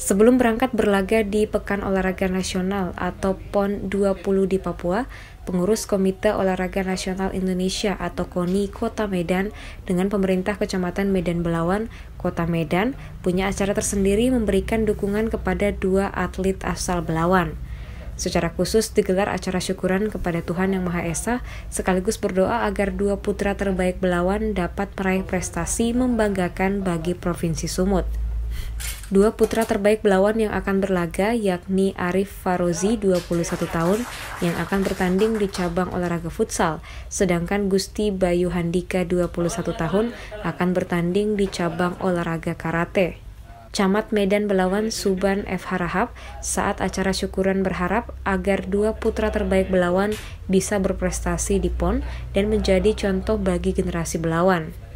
Sebelum berangkat berlaga di Pekan Olahraga Nasional atau PON 20 di Papua, pengurus Komite Olahraga Nasional Indonesia atau KONI Kota Medan dengan pemerintah Kecamatan Medan Belawan, Kota Medan, punya acara tersendiri memberikan dukungan kepada dua atlet asal Belawan. Secara khusus digelar acara syukuran kepada Tuhan Yang Maha Esa, sekaligus berdoa agar dua putra terbaik Belawan dapat meraih prestasi membanggakan bagi Provinsi Sumut. Dua putra terbaik Belawan yang akan berlaga yakni Arif Farozi 21 tahun yang akan bertanding di cabang olahraga futsal, sedangkan Gusti Bayu Handika 21 tahun akan bertanding di cabang olahraga karate. Camat Medan Belawan Suban F. Harahap saat acara syukuran berharap agar dua putra terbaik Belawan bisa berprestasi di PON dan menjadi contoh bagi generasi Belawan.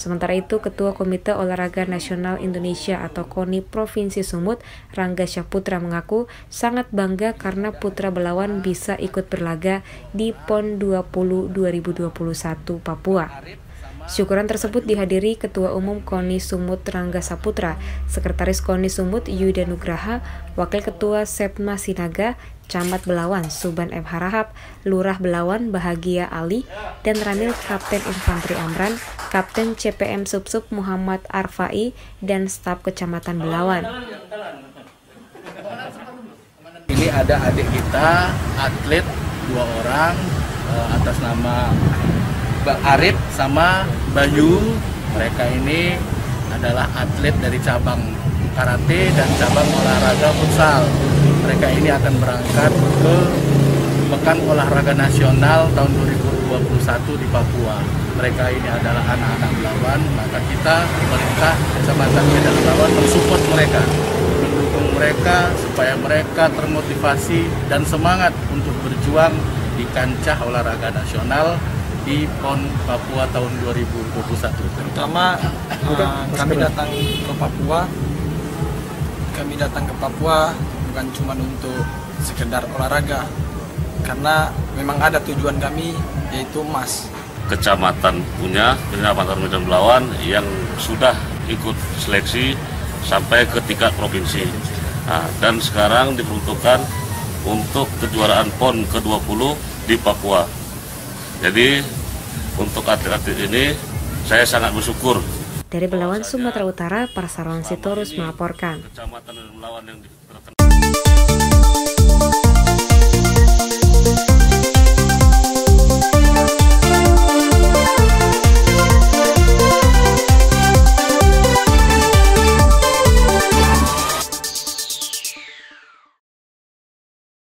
Sementara itu, Ketua Komite Olahraga Nasional Indonesia atau KONI Provinsi Sumut, Rangga Syaputra mengaku sangat bangga karena putra Belawan bisa ikut berlaga di PON 20 2021 Papua. Syukuran tersebut dihadiri Ketua Umum KONI Sumut Rangga Saputra, Sekretaris KONI Sumut Yuda Nugraha, Wakil Ketua Sepma Sinaga, Camat Belawan Suban M. Harahap, Lurah Belawan Bahagia Ali, dan Ranil Kapten Infanteri Amran, Kapten CPM Subsub Muhammad Arfai, dan staf Kecamatan Belawan. Ini ada adik kita, atlet dua orang eh, atas nama Mbak Arif sama Bayu. Mereka ini adalah atlet dari cabang karate dan cabang olahraga futsal mereka ini akan berangkat ke Pekan Olahraga Nasional tahun 2021 di Papua. Mereka ini adalah anak-anak Belawan, maka kita pemerintah Kecamatan Medan Belawan mensupport mereka, mendukung mereka supaya mereka termotivasi dan semangat untuk berjuang di kancah olahraga nasional di PON Papua tahun 2021. Terutama uh, kami datang ke Papua, kami datang ke Papua bukan cuma untuk sekedar olahraga karena memang ada tujuan kami yaitu emas. Kecamatan punya kecamatan Medan Belawan yang sudah ikut seleksi sampai ke tingkat provinsi. Nah, dan sekarang diperuntukkan untuk kejuaraan PON ke-20 di Papua jadi untuk atlet-atlet ini saya sangat bersyukur dari Belawan, Sumatera Utara, Parsarwan Sitorus melaporkan.